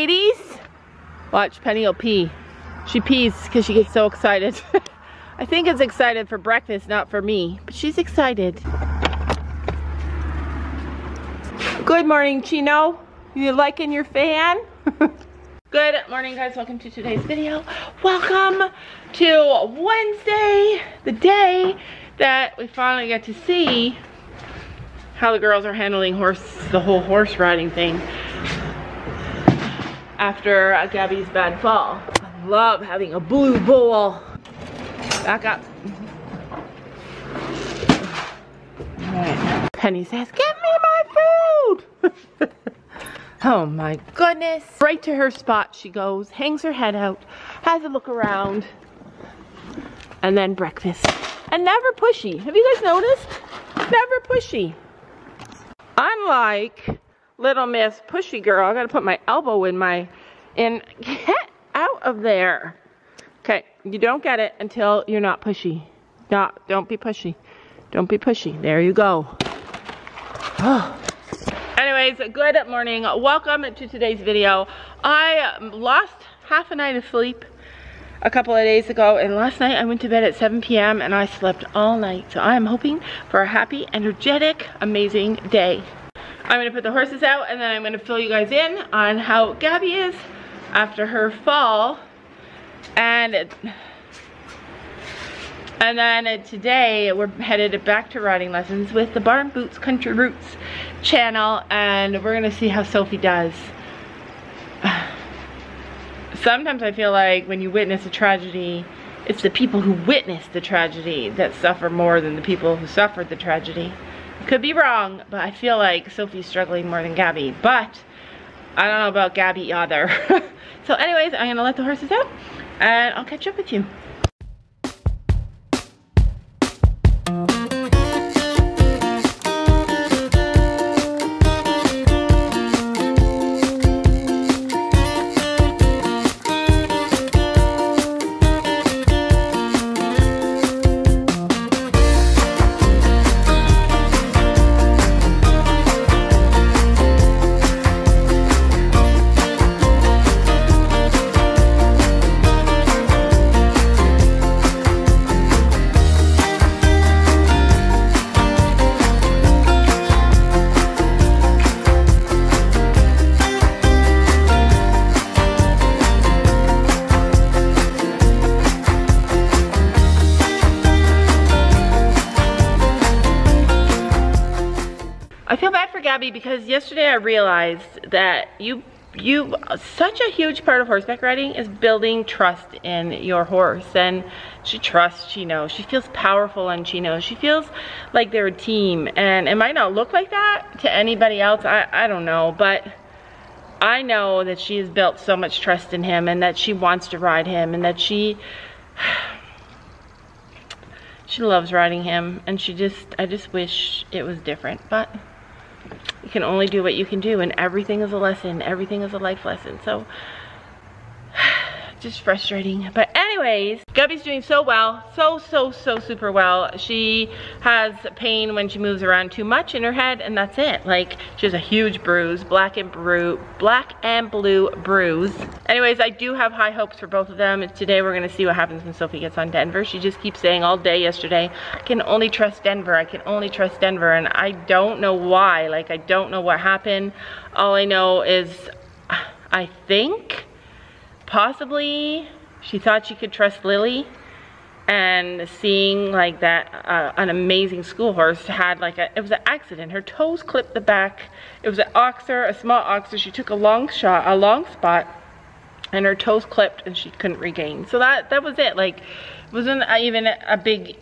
Ladies. Watch, Penny will pee. She pees because she gets so excited. I think it's excited for breakfast, not for me, but she's excited. Good morning, Chino. You liking your fan? Good morning, guys. Welcome to today's video. Welcome to Wednesday, the day that we finally get to see how the girls are handling horse, the whole horse riding thing after Gabby's bad fall. I love having a blue bowl. Back up. Penny says, give me my food. oh my goodness. Right to her spot she goes, hangs her head out, has a look around, and then breakfast. And never pushy. Have you guys noticed? Never pushy. Unlike Little Miss Pushy Girl, I gotta put my elbow in my, and get out of there. Okay, you don't get it until you're not pushy. Not, don't be pushy. Don't be pushy. There you go. Anyways, good morning. Welcome to today's video. I um, lost half a night of sleep a couple of days ago and last night I went to bed at 7 p.m. and I slept all night. So I am hoping for a happy, energetic, amazing day. I'm gonna put the horses out and then I'm gonna fill you guys in on how Gabby is after her fall. And and then today we're headed back to riding lessons with the Barn Boots Country Roots channel and we're gonna see how Sophie does sometimes I feel like when you witness a tragedy, it's the people who witness the tragedy that suffer more than the people who suffered the tragedy. Could be wrong, but I feel like Sophie's struggling more than Gabby. But I don't know about Gabby either. so anyways, I'm gonna let the horses out and I'll catch up with you. Because yesterday I realized that you you such a huge part of horseback riding is building trust in your horse and she trusts knows. She feels powerful she knows. She feels like they're a team and it might not look like that to anybody else I, I don't know but I know that she has built so much trust in him and that she wants to ride him and that she she loves riding him and she just I just wish it was different but you can only do what you can do and everything is a lesson everything is a life lesson. So just frustrating. But anyways Gabby's doing so well so so so super well. She has pain when she moves around too much in her head and that's it. Like she has a huge bruise black and blue black and blue bruise. Anyways I do have high hopes for both of them. Today we're gonna see what happens when Sophie gets on Denver. She just keeps saying all day yesterday I can only trust Denver I can only trust Denver. And I don't know why. Like I don't know what happened. All I know is I think possibly she thought she could trust Lily and seeing like that uh, an amazing school horse had like a it was an accident. Her toes clipped the back. It was an oxer a small oxer. She took a long shot a long spot and her toes clipped and she couldn't regain. So that that was it. Like wasn't even a big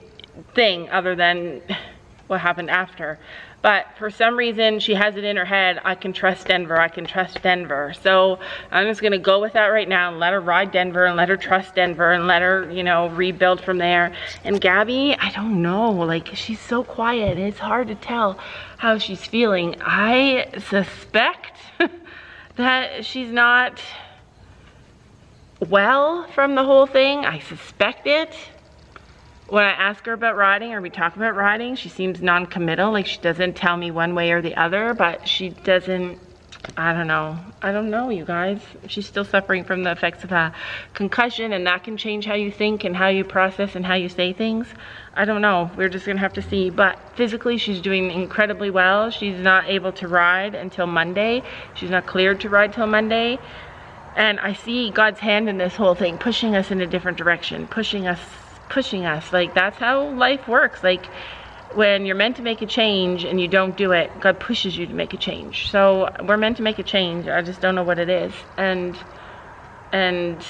thing other than what happened after but for some reason she has it in her head I can trust Denver I can trust Denver. So I'm just gonna go with that right now and let her ride Denver and let her trust Denver and let her you know rebuild from there. And Gabby I don't know like she's so quiet it's hard to tell how she's feeling. I suspect that she's not well from the whole thing. I suspect it when I ask her about riding or we talk about riding, she seems non-committal. Like she doesn't tell me one way or the other, but she doesn't, I don't know. I don't know, you guys. She's still suffering from the effects of a concussion and that can change how you think and how you process and how you say things. I don't know. We're just gonna have to see. But physically, she's doing incredibly well. She's not able to ride until Monday. She's not cleared to ride till Monday. And I see God's hand in this whole thing, pushing us in a different direction, pushing us, pushing us. Like, that's how life works. Like, when you're meant to make a change and you don't do it, God pushes you to make a change. So we're meant to make a change. I just don't know what it is. And and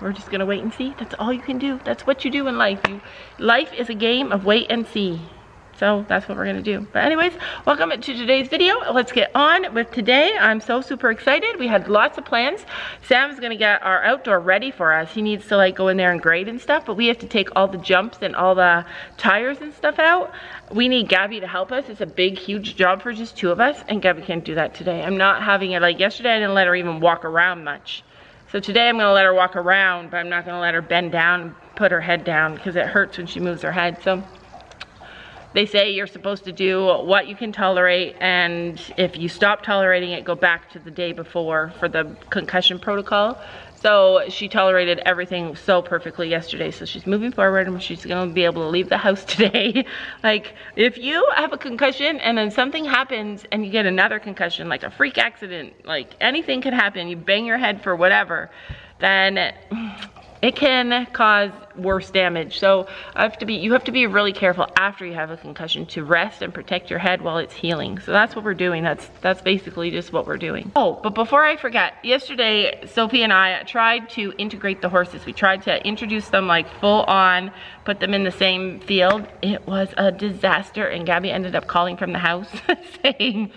we're just gonna wait and see. That's all you can do. That's what you do in life. You life is a game of wait and see. So that's what we're gonna do. But anyways, welcome to today's video. Let's get on with today. I'm so super excited. We had lots of plans. Sam's gonna get our outdoor ready for us. He needs to like go in there and grade and stuff, but we have to take all the jumps and all the tires and stuff out. We need Gabby to help us. It's a big, huge job for just two of us, and Gabby can't do that today. I'm not having it like yesterday, I didn't let her even walk around much. So today I'm gonna let her walk around, but I'm not gonna let her bend down put her head down because it hurts when she moves her head. So they say you're supposed to do what you can tolerate and if you stop tolerating it, go back to the day before for the concussion protocol. So she tolerated everything so perfectly yesterday. So she's moving forward and she's gonna be able to leave the house today. like if you have a concussion and then something happens and you get another concussion, like a freak accident, like anything could happen, you bang your head for whatever, then it can cause worse damage. So I have to be, you have to be really careful after you have a concussion to rest and protect your head while it's healing. So that's what we're doing. That's that's basically just what we're doing. Oh, but before I forget, yesterday Sophie and I tried to integrate the horses. We tried to introduce them like full on, put them in the same field. It was a disaster and Gabby ended up calling from the house saying,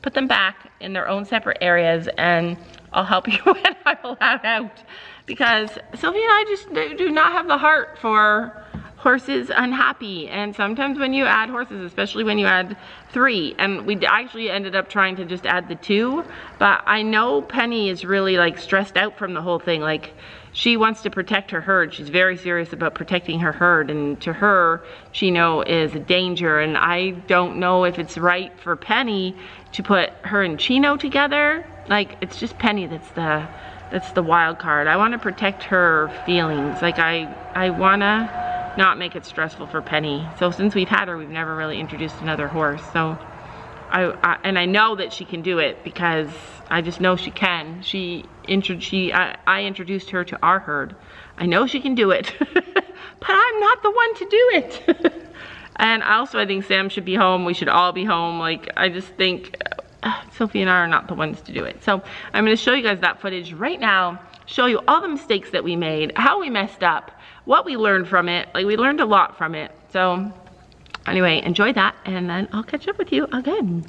put them back in their own separate areas and I'll help you when I'm allowed out. Because Sylvia and I just do not have the heart for horses unhappy. And sometimes when you add horses especially when you add three and we actually ended up trying to just add the two but I know Penny is really like stressed out from the whole thing. Like she wants to protect her herd. She's very serious about protecting her herd and to her Chino is a danger. And I don't know if it's right for Penny to put her and Chino together like it's just Penny that's the that's the wild card. I want to protect her feelings. Like I, I want to not make it stressful for Penny. So since we've had her, we've never really introduced another horse. So I, I and I know that she can do it because I just know she can. She, intro, she I, I introduced her to our herd. I know she can do it, but I'm not the one to do it. and also I think Sam should be home. We should all be home. Like I just think Sophie and I are not the ones to do it. So I'm gonna show you guys that footage right now, show you all the mistakes that we made, how we messed up, what we learned from it. Like we learned a lot from it. So anyway, enjoy that and then I'll catch up with you again.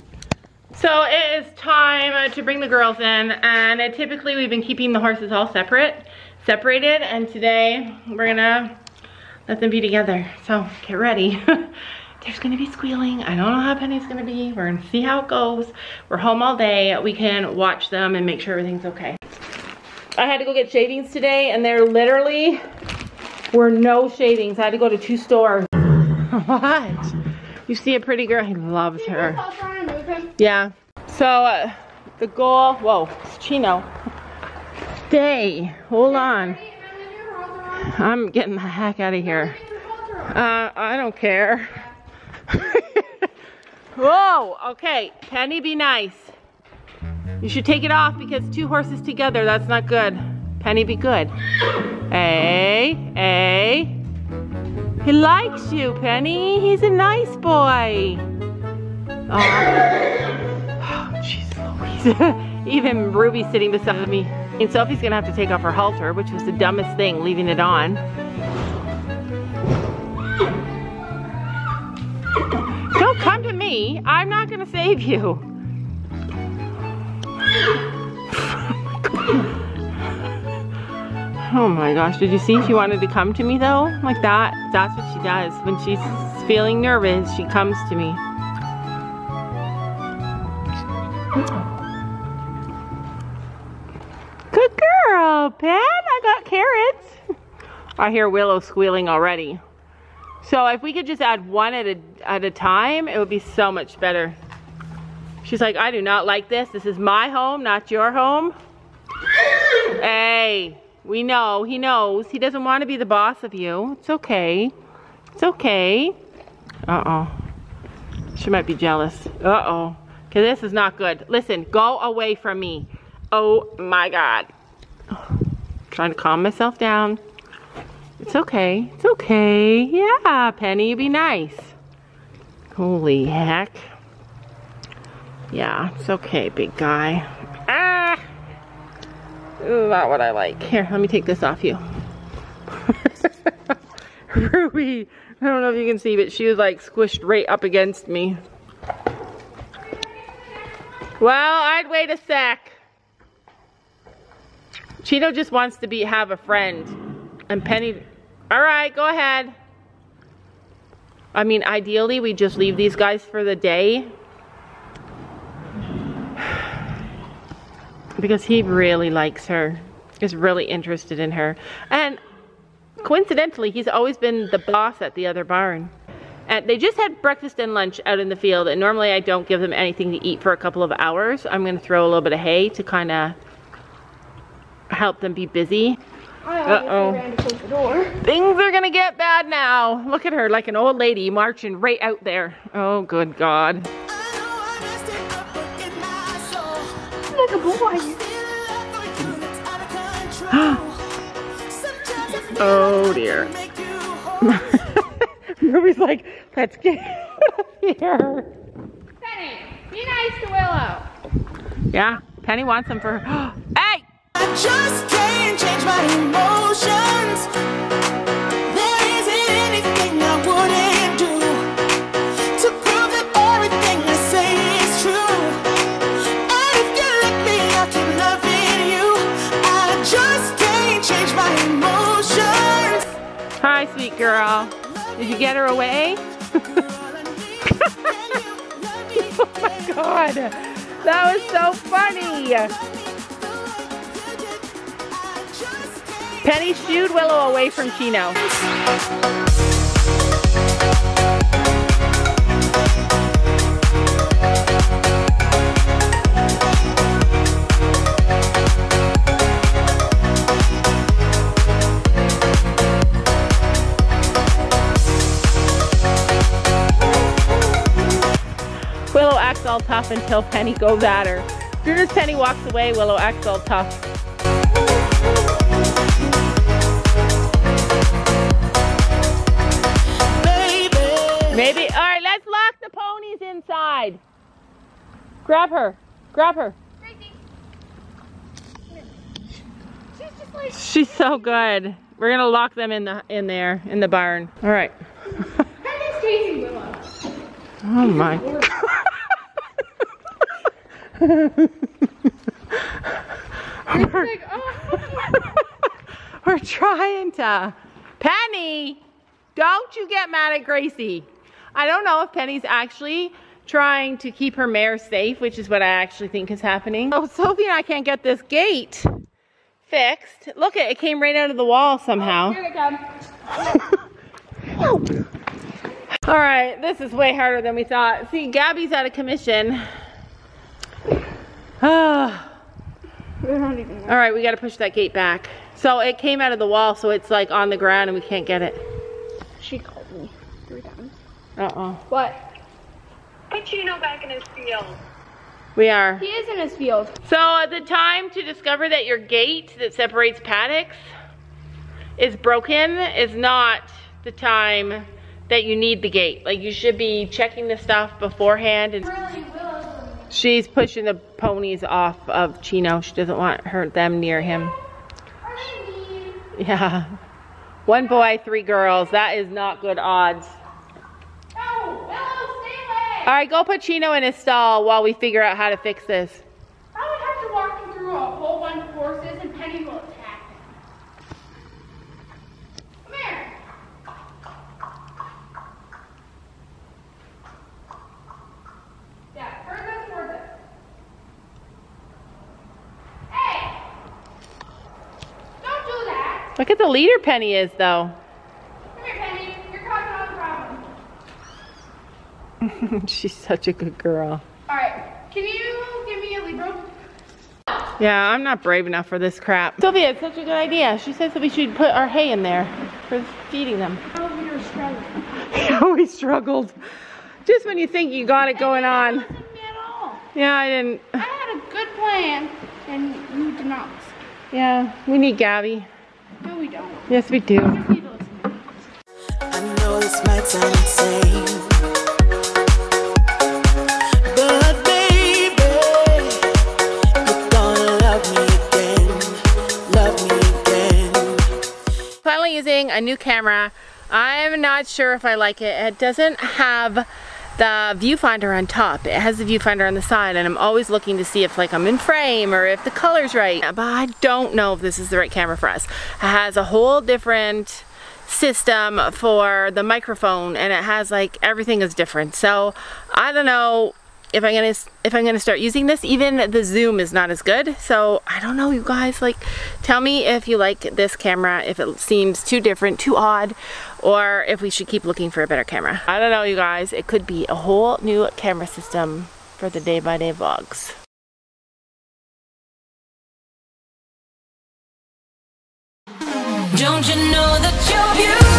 So it is time to bring the girls in and uh, typically we've been keeping the horses all separate, separated and today we're gonna let them be together. So get ready. there's gonna be squealing. I don't know how Penny's gonna be. We're gonna see how it goes. We're home all day. We can watch them and make sure everything's okay. I had to go get shavings today and there literally were no shavings. I had to go to two stores. what? You see a pretty girl? He loves her. Yeah. So uh, the goal, whoa, it's Chino. Stay, hold on. I'm getting the heck out of here. Uh, I don't care. Whoa, okay. Penny, be nice. You should take it off because two horses together, that's not good. Penny, be good. Hey, hey. He likes you, Penny. He's a nice boy. Oh, jeez Louise. Even Ruby's sitting beside me. And Sophie's gonna have to take off her halter, which was the dumbest thing, leaving it on. Me. I'm not gonna save you. Oh my gosh, did you see she wanted to come to me though? Like that, that's what she does. When she's feeling nervous, she comes to me. Good girl, Pen, I got carrots. I hear Willow squealing already. So if we could just add one at a, at a time, it would be so much better. She's like, I do not like this. This is my home, not your home. Hey, we know, he knows. He doesn't want to be the boss of you. It's okay. It's okay. Uh-oh. She might be jealous. Uh-oh. Okay, this is not good. Listen, go away from me. Oh my God. Trying to calm myself down. It's okay. It's okay. Yeah, Penny, be nice. Holy heck. Yeah, it's okay, big guy. Ah! Not what I like. Here, let me take this off you. Ruby, I don't know if you can see, but she was like squished right up against me. Well, I'd wait a sec. Cheeto just wants to be have a friend. And Penny, all right, go ahead. I mean, ideally, we just leave these guys for the day. Because he really likes her, is really interested in her. And coincidentally, he's always been the boss at the other barn. And they just had breakfast and lunch out in the field, and normally I don't give them anything to eat for a couple of hours. I'm gonna throw a little bit of hay to kind of help them be busy. Uh-oh. Things are gonna get bad now. Look at her like an old lady marching right out there. Oh, good God. like a boy. Oh, dear. Ruby's like, let's get out of here. Penny, be nice to Willow. Yeah, Penny wants them for her. hey! Hi, sweet girl. Did you get her away? Oh my god. That was so funny. Penny shooed Willow away from Chino. Willow acts all tough until Penny goes at her. As soon as Penny walks away, Willow acts all tough. Grab her, grab her. Gracie. She's just like, She's so good. We're gonna lock them in the in there in the barn. All right. Penny's chasing Willow. Oh my. Like, oh. We're trying to. Penny, don't you get mad at Gracie. I don't know if Penny's actually trying to keep her mare safe, which is what I actually think is happening. Oh, Sophie and I can't get this gate fixed. Look, it, it came right out of the wall somehow. Oh, Come. All right, this is way harder than we thought. See, Gabby's out of commission. We're not even. All right, we got to push that gate back. So it came out of the wall, so it's like on the ground and we can't get it. She called me three times. Uh-oh. What? Put Chino back in his field. We are. He is in his field. So uh, the time to discover that your gate that separates paddocks is broken is not the time that you need the gate. Like you should be checking the stuff beforehand. And Really, Willow's she's pushing the ponies off of Chino. She doesn't want her them near him. Yeah. One boy, three girls. That is not good odds. No, Willow, stay away. All right, go put Chino in his stall while we figure out how to fix this. I would have to walk him through a whole bunch of horses and Penny will attack him. Come here. Yeah, towards it. Hey! Don't do that. Look at the leader Penny is though. Come here, Penny. You're causing all the problems. She's such a good girl. All right. Can you give me a broke. Yeah, I'm not brave enough for this crap. Sylvia, it's such a good idea. She says that we should put our hay in there for feeding them. Oh, we were struggling. we struggled. Just when you think you got it going on. That wasn't me at all. Yeah, I didn't. I had a good plan, and you did not. Yeah, we need Gabby. No, we don't. Yes, we do. A new camera. I'm not sure if I like it. It doesn't have the viewfinder on top. It has the viewfinder on the side and I'm always looking to see if like I'm in frame or if the color's right. But I don't know if this is the right camera for us. It has a whole different system for the microphone and it has like everything is different. So I don't know if I'm gonna if I'm gonna start using this even the zoom is not as good. So I don't know you guys like tell me if you like this camera if it seems too different too odd or if we should keep looking for a better camera. I don't know you guys. It could be a whole new camera system for the day-by-day -day vlogs. Don't you know that you're beautiful?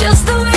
Just the way